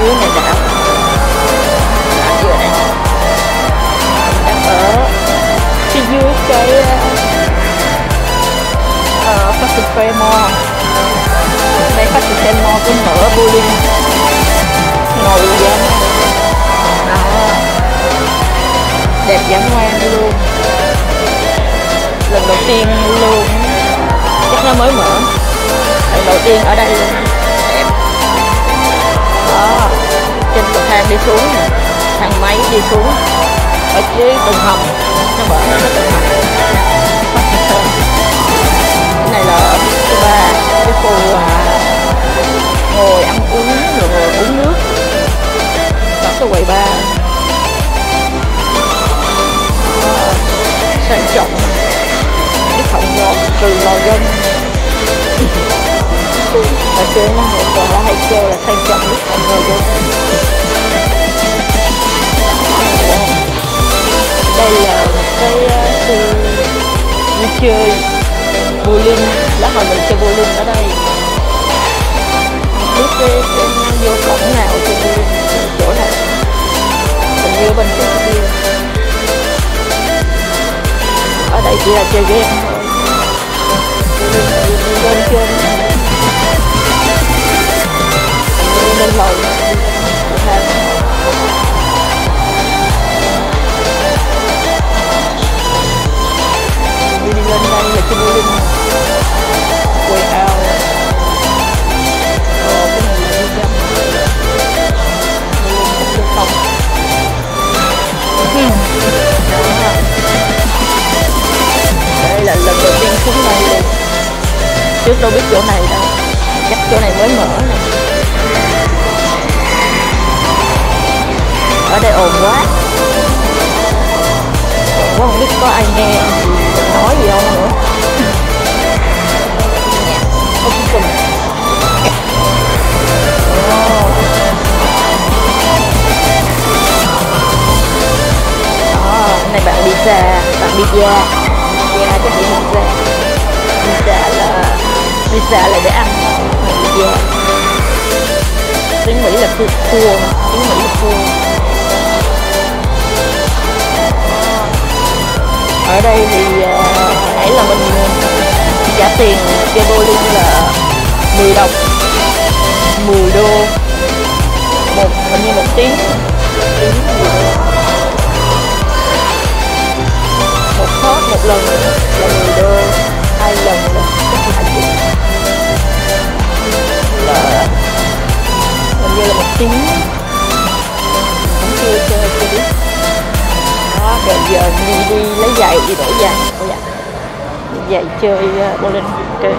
dưới này đảo đã vừa ờ, ờ, này đang ở phía dưới cái uh, Fashion Fair Mall đây Fashion Fair Mall cũng mở bowling ngồi dám đó. Đẹp dã ngoan luôn. Lần đầu tiên luôn. Chắc nó mới mở. Lần đầu tiên ở đây. luôn đi xuống nè. Thang máy đi xuống. Ở dưới tầng hầm. Nó mở nó có tầng hầm. Cái này là thứ ba cái khu à, ngồi ăn uống rồi ngồi uống nước. Đó cái quầy ba. Sang trọng. Cái phòng ngọt từ lò gân ở trên nó hay còn là hay kêu là sang trọng cái phòng lò đây là cái ờ, khu vui chơi bowling lát hồi mình chơi bowling ở đây. Biết cái, cái vô cổng nào chơi bowling chỗ này mình như bên chỗ kia ở đây chỉ là chơi game thôi. Bên trên đâu biết chỗ này đâu. Chắc chỗ này mới mở này. ở đây ồn quá. Cũng không biết có ai nghe nói gì không nữa. Không cùng. Ờ. Ờ, Đó này bạn đi xa, bạn đi ra pizza là để ăn. Pizza tiếng mỹ là cua tiếng mỹ là cua ở đây thì uh, nãy là mình ờ, trả tiền cho bowling là 10 đồng. 10 đô. Một hình như một tiếng. Tiếng một hot một lần là 10 đô. Đi đi đổ giày đổi chơi ờ, bowling chơi